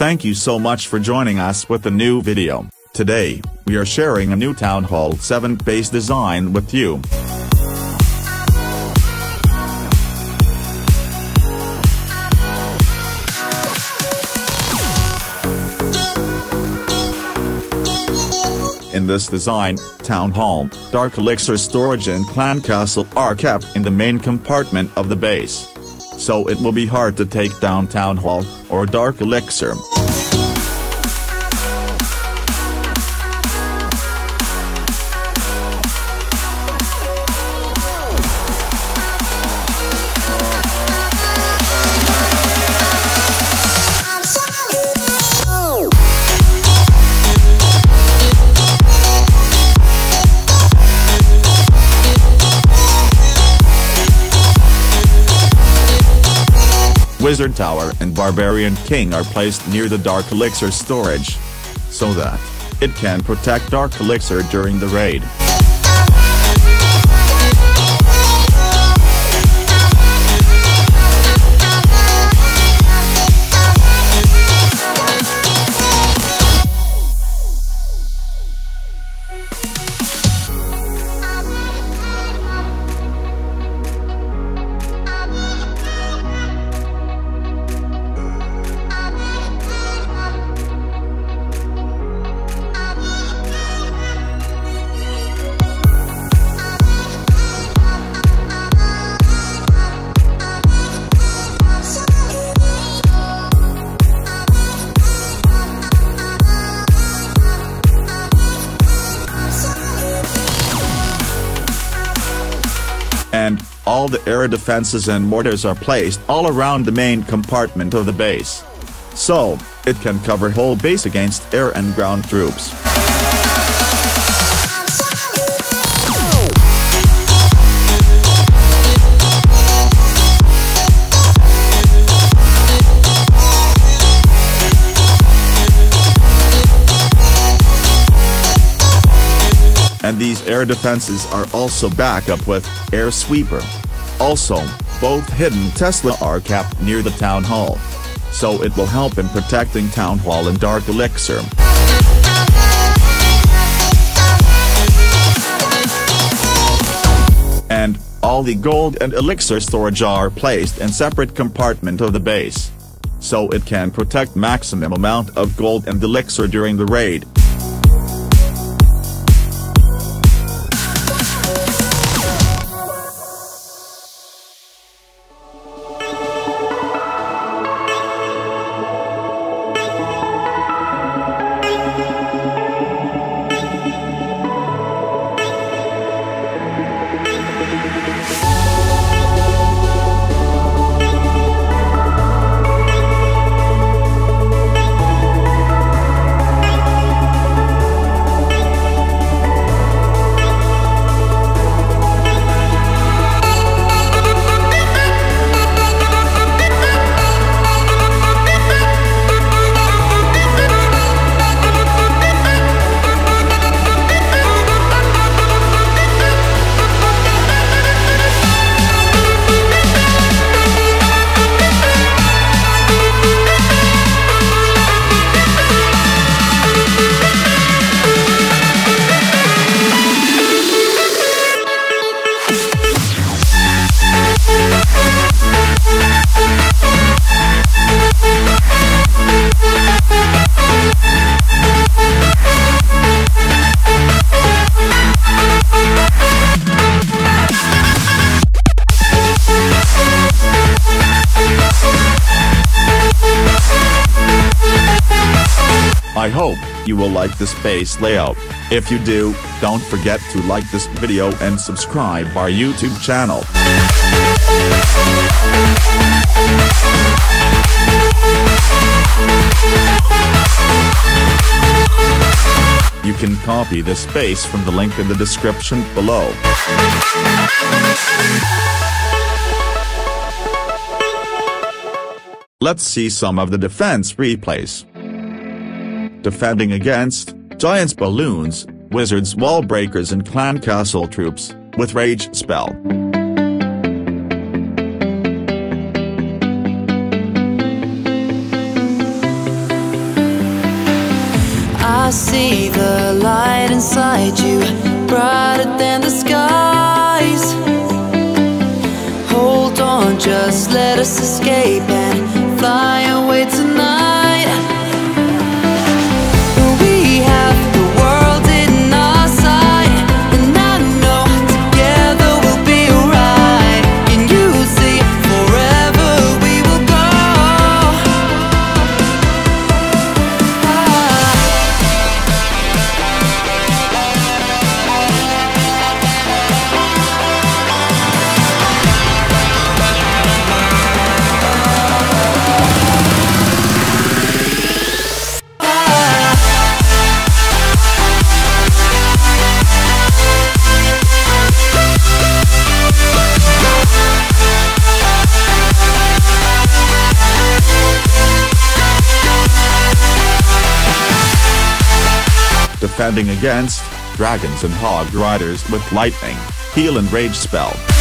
Thank you so much for joining us with the new video. Today, we are sharing a new Town Hall 7 base design with you. In this design, Town Hall, Dark Elixir storage and Clan Castle are kept in the main compartment of the base. So it will be hard to take down Town Hall, or Dark Elixir. Wizard Tower and Barbarian King are placed near the Dark Elixir storage. So that, it can protect Dark Elixir during the raid. The air defenses and mortars are placed all around the main compartment of the base. So, it can cover whole base against air and ground troops. and these air defenses are also backed up with air sweeper. Also, both hidden Tesla are kept near the town hall. So it will help in protecting town hall and dark elixir. And, all the gold and elixir storage are placed in separate compartment of the base. So it can protect maximum amount of gold and elixir during the raid. You will like this base layout. If you do, don't forget to like this video and subscribe our YouTube channel. You can copy this base from the link in the description below. Let's see some of the defense replays defending against, Giants Balloons, Wizards Wallbreakers and Clan Castle Troops, with Rage Spell. I see the light inside you, brighter than the skies. Hold on, just let us escape. defending against dragons and hog riders with lightning, heal and rage spell.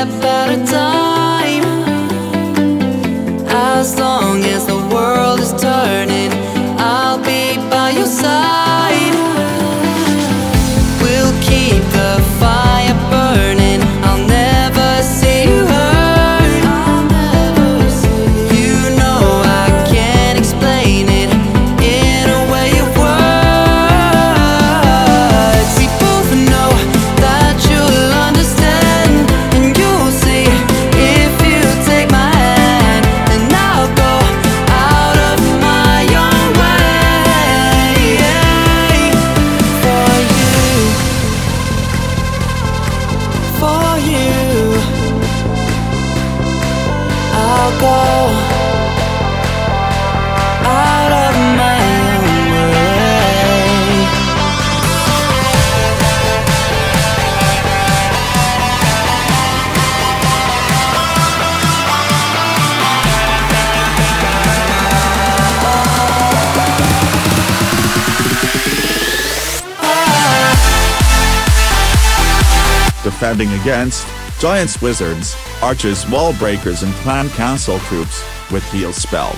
step at a time. defending against Giants Wizards, Archers Wallbreakers and Clan Castle Troops, with Heal Spell.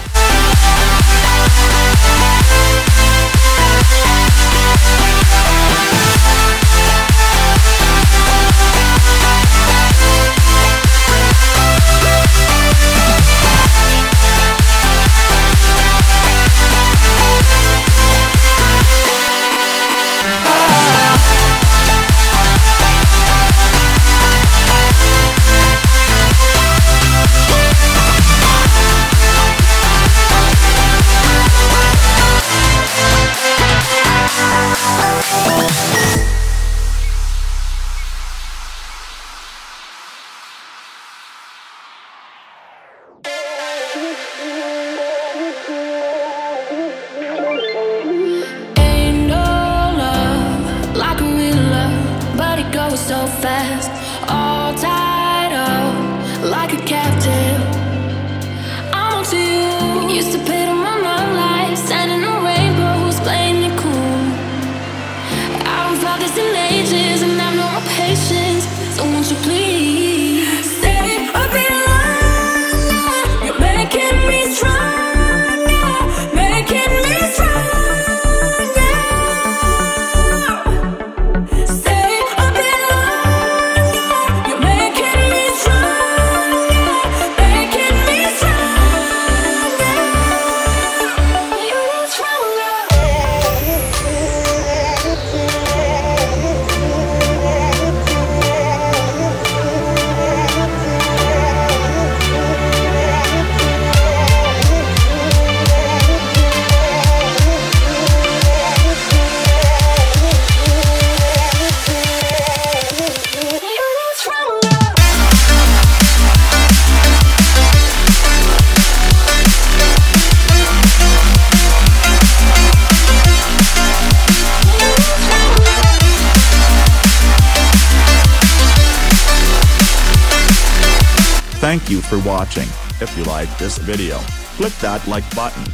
Thank you for watching, if you like this video, click that like button.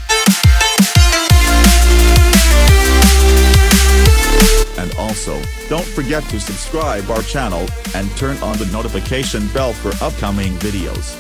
And also, don't forget to subscribe our channel, and turn on the notification bell for upcoming videos.